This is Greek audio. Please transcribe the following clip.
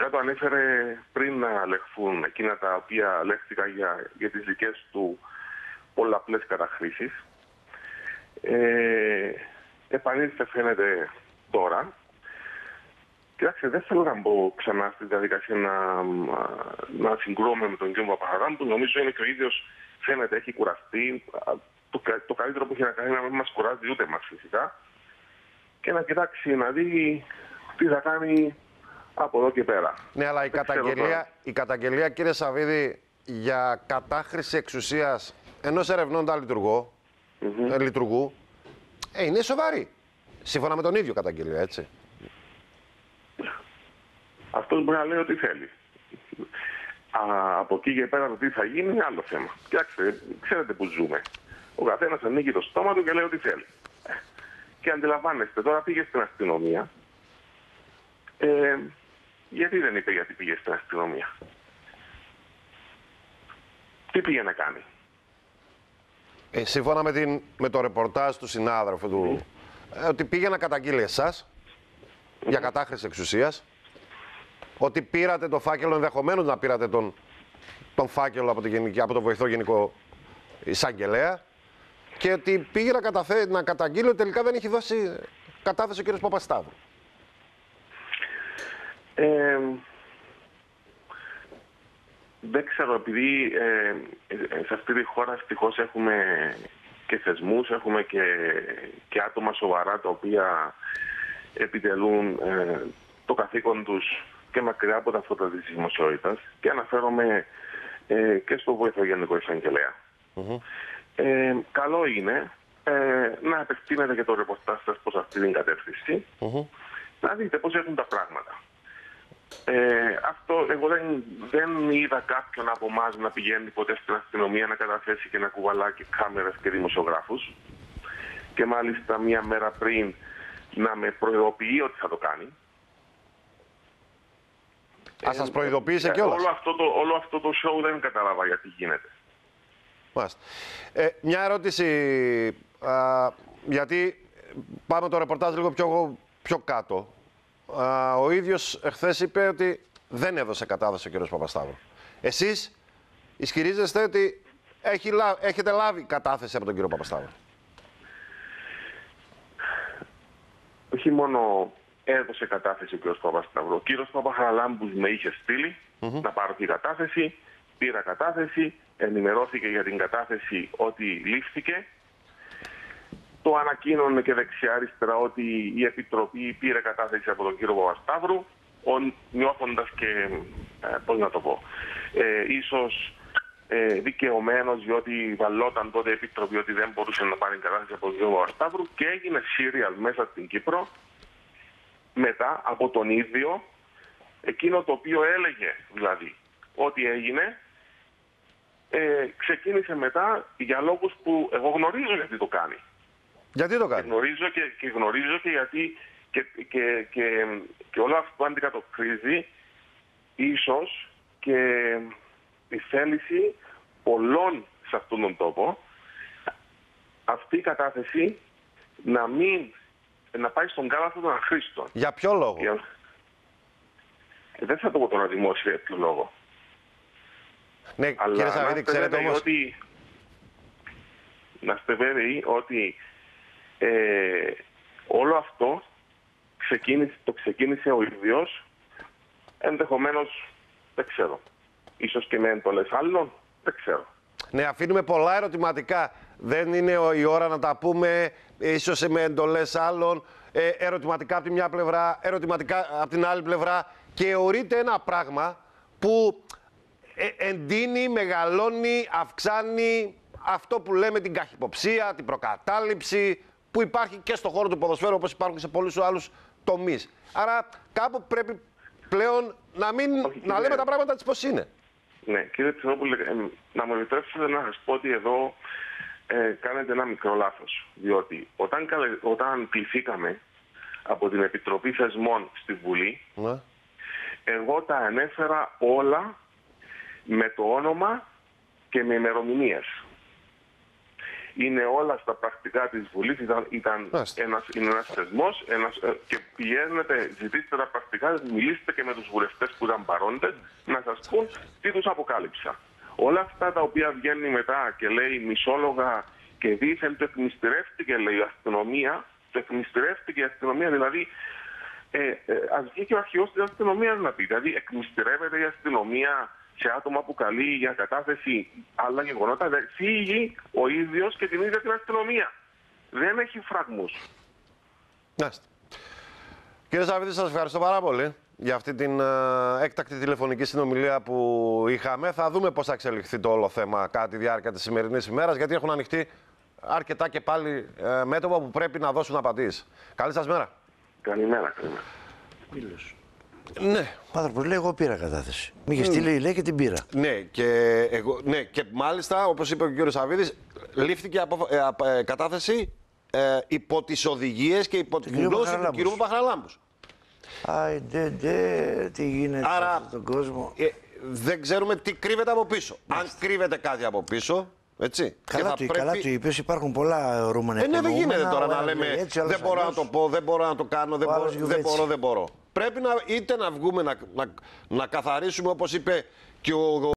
Φυσικά το ανέφερε πριν να λεχθούν εκείνα τα οποία λέχθηκαν για, για τις δικές του πολλαπλές καταχρήσεις. Ε, επανήλθε φαίνεται τώρα. Κοιτάξτε, δεν θέλω να μπω ξανά στη διαδικασία να, να συγκρούμε με τον κ. Παπαχαράμ, που νομίζω είναι και ο ίδιος φαίνεται έχει κουραστεί. Το, το καλύτερο που έχει να κάνει είναι να μην μας κουράζει ούτε μας φυσικά. Και να κοιτάξει να δει τι θα κάνει από εδώ και πέρα. Ναι, αλλά η καταγγελία, η καταγγελία, κύριε Σαββίδη, για κατάχρηση εξουσίας ενός ερευνώντα λειτουργού, mm -hmm. λειτουργού ε, είναι σοβαρή. Σύμφωνα με τον ίδιο καταγγελία, έτσι. Αυτός μπορεί να λέει ό,τι θέλει. Α, από εκεί και πέρα το τι θα γίνει είναι άλλο θέμα. Κοιτάξτε, ξέρετε που ζούμε. Ο καθένας ανοίγει το στόμα του και λέει ό,τι θέλει. Και αντιλαμβάνεστε, τώρα πήγε στην αστυνομία. Ε, γιατί δεν είπε γιατί πήγε στην αστυνομίας; Τι πήγε να κάνει; Ε, σύμφωνα με, την, με το ρεπορτάζ του συνάδελφου του, ε, ότι πήγε να καταγγείλει εσάς για κατάχρηση εξουσίας, ότι πήρατε το φάκελο, ενδεχομένως να πήρατε τον, τον φάκελο από, το από τον βοηθό γενικό εισαγγελέα και ότι πήγε να, καταφέ, να καταγγείλει ότι τελικά δεν έχει δώσει κατάθεση ο κ. Παπασταύρου. Ε, δεν ξέρω, επειδή ε, ε, σε αυτή τη χώρα ευτυχώς έχουμε και θεσμούς, έχουμε και, και άτομα σοβαρά τα οποία επιτελούν ε, το καθήκον τους και μακριά από τα φώτα της δημοσιότητας και αναφέρομαι ε, και στο βοηθό Γενικό Εισαγγελέα. ε, καλό είναι ε, να επεκτείνετε και το ρεπορτάζ σας προς αυτή την κατεύθυνση, να δείτε πώς έχουν τα πράγματα. Ε, αυτό εγώ δεν, δεν είδα κάποιον από εμάς να πηγαίνει ποτέ στην αστυνομία να καταθέσει και να κουβαλά και κάμερες και δημοσιογράφους και μάλιστα μία μέρα πριν να με προειδοποιεί ότι θα το κάνει. Α, σας προειδοποίησε ε, κιόλας; Όλο αυτό, το, όλο αυτό το show δεν κατάλαβα γιατί γίνεται. Ε, μια ερώτηση, α, γιατί πάμε το ρεπορτάζ λίγο πιο, πιο κάτω ο ίδιος εχθές είπε ότι δεν έδωσε κατάδοση ο κ. Παπασταύρου. Εσείς ισχυρίζεστε ότι έχει, έχετε λάβει κατάθεση από τον κύριο Παπασταύρου. Όχι μόνο έδωσε κατάθεση ο κ. Παπασταύρου. Ο κ. Παπαχαλάμπους με είχε στείλει να πάρω την κατάθεση. Πήρα κατάθεση, ενημερώθηκε για την κατάθεση ότι λήφθηκε το ανακοίνωνε και δεξιά-αριστερά ότι η Επιτροπή πήρε κατάθεση από τον κύριο Παπασταύρου, νιώθοντας και, ε, πώς να το πω, ε, ίσως ε, δικαιωμένος διότι βαλόταν τότε η Επιτροπή ότι δεν μπορούσε να πάρει κατάθεση από τον κύριο Παπασταύρου και έγινε σύριαλ μέσα στην Κύπρο μετά από τον ίδιο εκείνο το οποίο έλεγε δηλαδή ότι έγινε ε, ξεκίνησε μετά για λόγους που εγώ γνωρίζω γιατί το κάνει. Γιατί το κάνει; Και γνωρίζω και, και γνωρίζω και γιατί και, και, και, και όλο αυτό αντικατοπτρίζει ίσως και τη θέληση πολλών σε αυτόν τον τόπο αυτή η κατάθεση να μην να πάει στον κάλαθο των αχρήστων. Για ποιο λόγο; Για... Δεν θα το πω τώρα δημόσια για ποιο λόγο. Ναι, Αλλά κύριε Σαββίδη, ξέρετε όμως... Ότι... Να είστε βέβαιοι ότι ε, όλο αυτό ξεκίνησε, το ξεκίνησε ο ίδιος, ενδεχομένως, δεν ξέρω, ίσως και με εντολές άλλων, δεν ξέρω. Ναι, αφήνουμε πολλά ερωτηματικά. Δεν είναι η ώρα να τα πούμε, ίσως με εντολές άλλων, ε, ερωτηματικά από τη μια πλευρά, ερωτηματικά από την άλλη πλευρά. Και ορείται ένα πράγμα που ε, εντείνει, μεγαλώνει, αυξάνει αυτό που λέμε την καχυποψία, την προκατάληψη, που υπάρχει και στον χώρο του ποδοσφαίρου όπως υπάρχουν και σε πολλούς άλλους τομείς. Άρα κάπου πρέπει πλέον να, μην, να λέμε τα πράγματα έτσι πώς είναι. Ναι, κύριε Τσινόπουλε, ε, να μου επιτρέψετε να σας πω ότι εδώ ε, κάνετε ένα μικρό λάθος. Διότι όταν, όταν κληθήκαμε από την Επιτροπή Θεσμών στη Βουλή, ναι. εγώ τα ανέφερα όλα με το όνομα και με ημερομηνίες. Είναι όλα στα πρακτικά της Βουλής, ήταν, ήταν Μάλιστα. ένας, είναι ένας θεσμός ένας, ε, και πηγαίνετε, ζητήστε τα πρακτικά, μιλήστε και με τους βουλευτές που ήταν παρόντες να σας πούν τι τους αποκάλυψα. Όλα αυτά τα οποία βγαίνει μετά και λέει μισόλογα και δήθεν το εκμυστηρεύτηκε λέει η αστυνομία, το εκμυστηρεύτηκε η αστυνομία, δηλαδή ε, ε, ας βγει και ο αρχηγός της αστυνομίας να πει, δηλαδή εκμυστηρεύεται η αστυνομία σε άτομα που καλεί για κατάθεση άλλα γεγονότα, δε, φύγει ο ίδιος και την ίδια την αστυνομία. Δεν έχει φραγμούς. Μάλιστα. Κύριε Σαββίδη, σας ευχαριστώ πάρα πολύ για αυτή την ε, έκτακτη τηλεφωνική συνομιλία που είχαμε. Θα δούμε πώς θα εξελιχθεί το όλο θέμα κατά τη διάρκεια της σημερινής ημέρας, γιατί έχουν ανοιχτεί αρκετά και πάλι ε, μέτωπα που πρέπει να δώσουν απαντήσεις. Καλή σας μέρα. Καλημέρα, καλημέρα. Μήλος. Ναι, Ο άνθρωπο λέει: Εγώ πήρα κατάθεση. Μη είχε στείλει, λέει και την πήρα. ναι, και, εγώ, ναι, και μάλιστα, όπως είπε ο κύριος Σαββίδης, λήφθηκε απο, ε, απ- ε, κατάθεση ε, υπό τις οδηγίες και υπό την κύριο γνώση του Παχαραλάμπους. κυρίου Παχαραλάμπους. Άιντε, ντε, τι γίνεται σε Άρα αυτόν τον κόσμο. ε, δεν ξέρουμε τι κρύβεται από πίσω. Αν κρύβεται κάτι από πίσω, έτσι. και Καλά θα του, πρέπει- καλά του είπες, υπάρχουν πολλά ρούμενα Ε, ναι, δεν γίνεται τώρα ο να ένας λέμε λέει έτσι, ο άλλος δεν μπορώ να αλλιώς. το πω, δεν μπορώ να το κάνω, δεν, Ο μπορώ, άλλος δεν γιουβέτσι. μπορώ, δεν μπορώ. Πρέπει να, είτε να βγούμε να, να, να καθαρίσουμε όπως είπε και ο,